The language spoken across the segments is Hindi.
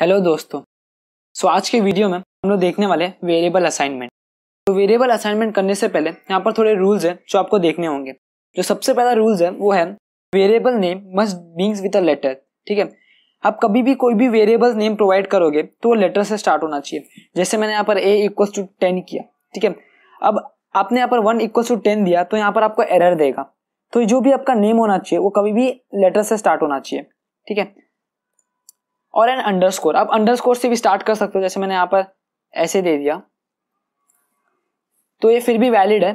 हेलो दोस्तों। सो आज के वीडियो में हम लोग देखने वाले वेरिएबल असाइनमेंट तो वेरिएबल असाइनमेंट करने से पहले यहाँ पर थोड़े रूल्स हैं जो आपको देखने होंगे। जो सबसे पहला रूल्स है, वो है variable name must begins with a letter ठीक है? आप कभी भी कोई भी वेरिएबल नेम प्रोवाइड करोगे तो वो लेटर से स्टार्ट होना चाहिए। जैसे मैंने यहाँ पर ए इक्वल्स टू टेन किया, ठीक है? अब आपने यहाँ पर वन इक्वल्स टू टेन दिया तो यहाँ पर आपको एरर देगा। तो जो भी आपका नेम होना चाहिए, वो कभी भी लेटर से स्टार्ट होना चाहिए, ठीक है? और एन अंडरस्कोर आप अंडरस्कोर से भी स्टार्ट कर सकते हो, जैसे मैंने यहाँ पर ऐसे दे दिया। तो ये फिर भी वैलिड है।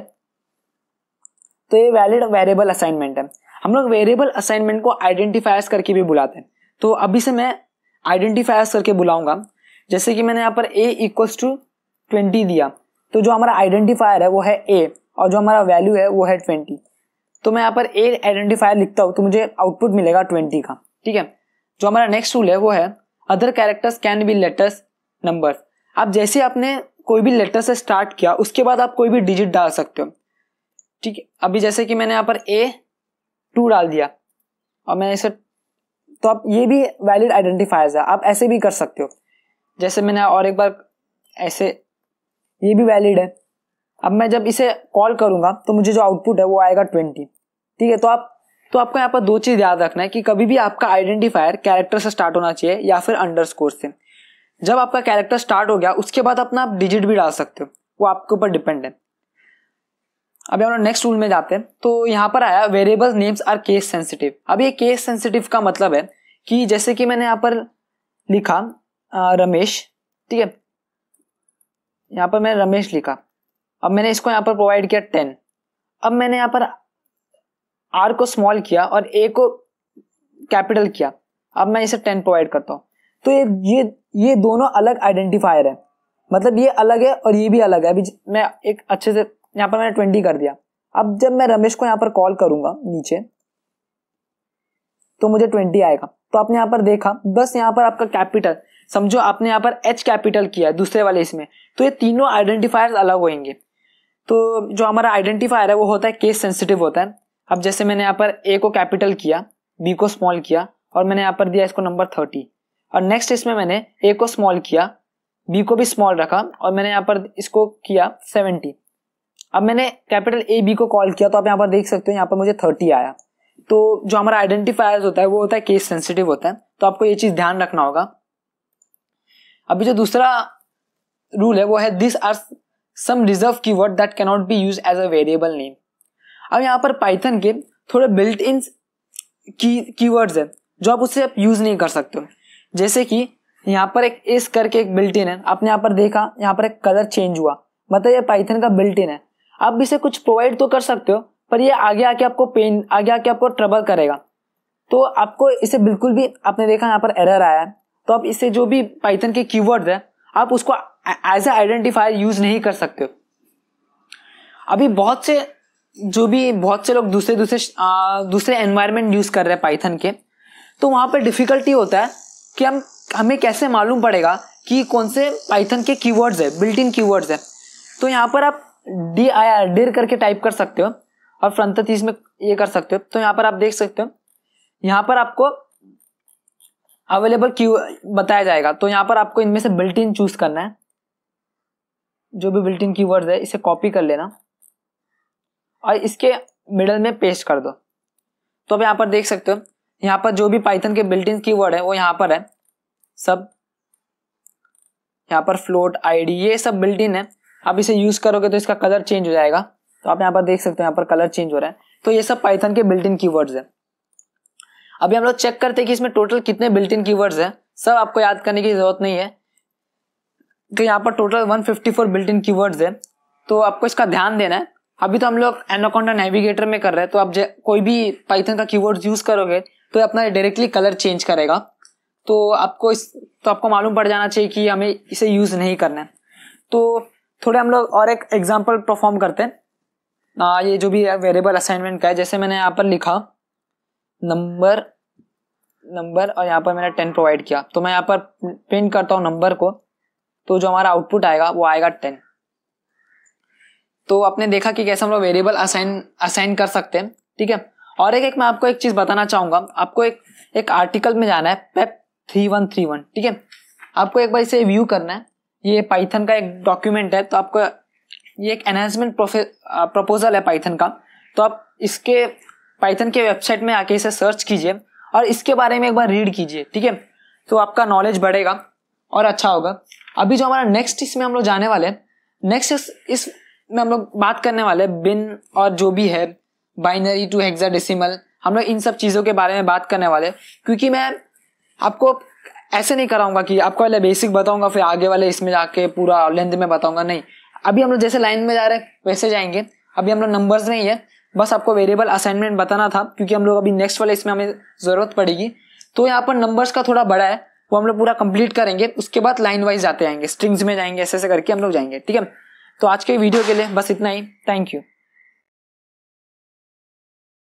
तो ये वैलिड वेरिएबल असाइनमेंट है। हम लोग वेरिएबल असाइनमेंट को आइडेंटिफायर्स करके भी बुलाते हैं। तो अभी से मैं आइडेंटिफायर्स करके बुलाऊँगा। जैसे कि मैंने यहाँ पर ए इक्वल्स टू ट्वेंटी दिया। तो जो हमारा आइडेंटिफायर है, वो है ए और जो हमारा वैल्यू है, वो है ट्वेंटी तो मैं यहाँ पर ए आइडेंटिफायर लिखता हूँ तो मुझे आउटपुट मिलेगा ट्वेंटी का। ठीक है? जो हमारा नेक्स्ट रूल है, वो है other characters can be letters number आप जैसे आपने कोई भी लेटर से स्टार्ट किया, उसके बाद आप कोई भी डिजिट डाल सकते हो। ठीक है? अभी जैसे कि मैंने यहाँ पर ए टू डाल दिया, और मैं इसे तो आप, ये भी वैलिड आइडेंटिफायर्स है, आप ऐसे भी कर सकते हो। जैसे मैंने और एक बार ऐसे, ये भी वैलिड है। अब मैं जब इसे कॉल करूँगा तो मुझे जो आउटपुट है, वो आएगा ट्वेंटी ठीक है? तो आप तो आपको यहाँ पर दो चीज़ याद रखना है कि कभी भी आपका आइडेंटिफायर कैरेक्टर से स्टार्ट होना चाहिए या फिर अंडरस्कोर से। जब आपका कैरेक्टर स्टार्ट हो गया उसके बाद अपना आप डिजिट भी डाल सकते हो। वो आपके ऊपर डिपेंड है। अभी हम लोग नेक्स्ट रूल में जाते हैं। तो यहाँ पर आया variable names are case sensitive अब ये केस सेंसिटिव का मतलब है कि जैसे कि मैंने यहाँ पर लिखा आ, रमेश ठीक है? यहाँ पर मैंने रमेश लिखा। अब मैंने इसको यहाँ पर प्रोवाइड किया टेन अब मैंने यहाँ पर आर को स्मॉल किया और ए को कैपिटल किया। अब मैं इसे टेन प्रोवाइड करता हूँ। तो ये ये ये दोनों अलग आइडेंटिफायर है। मतलब ये अलग है और ये भी अलग है। अभी मैं एक अच्छे से, यहाँ पर मैंने ट्वेंटी कर दिया। अब जब मैं रमेश को यहाँ पर कॉल करूँगा नीचे तो मुझे ट्वेंटी आएगा। तो आपने यहाँ पर देखा, बस यहाँ पर आपका कैपिटल समझो आपने यहाँ पर एच कैपिटल किया है दूसरे वाले इसमें। तो ये तीनों आइडेंटिफायर अलग होंगे। तो जो हमारा आइडेंटिफायर है, वो होता है केस सेंसिटिव होता है। अब जैसे मैंने यहाँ पर ए को कैपिटल किया बी को स्मॉल किया, और मैंने यहाँ पर दिया इसको नंबर थर्टी और नेक्स्ट इसमें मैंने ए को स्मॉल किया बी को भी स्मॉल रखा, और मैंने यहाँ पर इसको किया सेवेंटी अब मैंने कैपिटल ए बी को कॉल किया तो आप यहाँ पर देख सकते हो, यहाँ पर मुझे थर्टी आया। तो जो हमारा आइडेंटिफायर होता है, वो होता है केस सेंसिटिव होता है तो आपको ये चीज़ ध्यान रखना होगा। अभी जो दूसरा रूल है, वो है this are some reserved key word that cannot be use as a variable name अब यहाँ पर पाइथन के थोड़े बिल्ट इन की कीवर्ड्स है, जो आप उससे आप यूज़ नहीं कर सकते हो। जैसे कि यहाँ पर एक इस करके एक बिल्ट इन है। आपने यहाँ पर देखा, यहाँ पर एक कलर चेंज हुआ। मतलब ये पाइथन का बिल्ट इन है। आप इसे कुछ प्रोवाइड तो कर सकते हो, पर ये आगे आके आपको पेन आगे आके आपको ट्रबल करेगा। तो आपको इसे बिल्कुल भी, आपने देखा यहाँ पर एरर आया है। तो आप इसे जो भी पाइथन के कीवर्ड है, आप उसको एज ए आइडेंटिफायर यूज़ नहीं कर सकते हो। अभी बहुत से जो भी बहुत से लोग दूसरे दूसरे दूसरे एनवायरमेंट यूज़ कर रहे हैं पाइथन के तो वहाँ पर डिफिकल्टी होता है कि हम, हमें कैसे मालूम पड़ेगा कि कौन से पाइथन के कीवर्ड्स है बिल्ट इन कीवर्ड्स है। तो यहाँ पर आप डी आई आर डिर करके टाइप कर सकते हो और फ्रंट में ये कर सकते हो। तो यहाँ पर आप देख सकते हो, यहाँ पर आपको अवेलेबल क्यू बताया जाएगा। तो यहाँ पर आपको इनमें से बिल्ट इन चूज़ करना है। जो भी बिल्ट इन कीवर्ड्स है, इसे कॉपी कर लेना। और इसके मिडल में पेस्ट कर दो। तो अब यहाँ पर देख सकते हो, यहाँ पर जो भी पाइथन के बिल्ट इन कीवर्ड है, वो यहाँ पर है। सब यहाँ पर फ्लोट आईडी ये सब बिल्ट इन है। आप इसे यूज़ करोगे तो इसका कलर चेंज हो जाएगा। तो आप यहाँ पर देख सकते हो, यहाँ पर कलर चेंज हो रहा है। तो ये सब पाइथन के बिल्ट इन कीवर्ड्स है। अभी हम लोग चेक करते हैं कि इसमें टोटल कितने बिल्ट इन कीवर्ड्स है। सब आपको याद करने की ज़रूरत नहीं है। तो यहाँ पर टोटल 154 बिल्ट इन कीवर्ड्स है। तो आपको इसका ध्यान देना है। अभी तो हम लोग एनाकोंडा नेविगेटर में कर रहे हैं तो आप कोई भी पाइथन का कीवर्ड्स यूज़ करोगे तो अपना डायरेक्टली कलर चेंज करेगा। तो आपको इस तो आपको मालूम पड़ जाना चाहिए कि हमें इसे यूज़ नहीं करना है। तो थोड़े हम लोग और एक एग्ज़ाम्पल परफॉर्म करते हैं। आ, ये जो भी वेरिएबल असाइनमेंट का है जैसे मैंने यहाँ पर लिखा नंबर नंबर और यहाँ पर मैंने टेन प्रोवाइड किया। तो मैं यहाँ पर प्रिंट करता हूँ नंबर को तो जो हमारा आउटपुट आएगा वो आएगा टेन तो आपने देखा कि कैसे हम लोग वेरिएबल असाइन असाइन कर सकते हैं ठीक है? और एक एक मैं आपको एक चीज़ बताना चाहूँगा। आपको एक एक आर्टिकल में जाना है PEP three one three one ठीक है? आपको एक बार इसे व्यू करना है। ये पाइथन का एक डॉक्यूमेंट है तो आपको ये एक एनहेंसमेंट प्रपोजल है पाइथन का। तो आप इसके पाइथन के वेबसाइट में आके इसे सर्च कीजिए और इसके बारे में एक बार रीड कीजिए ठीक है? तो आपका नॉलेज बढ़ेगा और अच्छा होगा। अभी जो हमारा नेक्स्ट इसमें हम लोग जाने वाले हैं नेक्स्ट इस, इस में हम लोग बात करने वाले बिन और जो भी है बाइनरी टू हेक्साडेसिमल हम लोग इन सब चीज़ों के बारे में बात करने वाले क्योंकि मैं आपको ऐसे नहीं कराऊँगा कि आपको पहले बेसिक बताऊँगा, फिर आगे वाले इसमें जाके पूरा लेंथ में बताऊँगा। नहीं, अभी हम लोग जैसे लाइन में जा रहे हैं, वैसे जाएँगे। अभी हम लोग नंबर्स नहीं है, बस आपको वेरिएबल असाइनमेंट बताना था, क्योंकि हम लोग अभी नेक्स्ट वाले इसमें हमें ज़रूरत पड़ेगी। तो यहाँ पर नंबर्स का थोड़ा बड़ा है, वो हम लोग पूरा कंप्लीट करेंगे, उसके बाद लाइन वाइज जाते आएँगे स्ट्रिंग्स में जाएँगे ऐसे ऐसे करके हम लोग जाएँगे, ठीक है? तो आज के वीडियो के लिए बस इतना ही। Thank you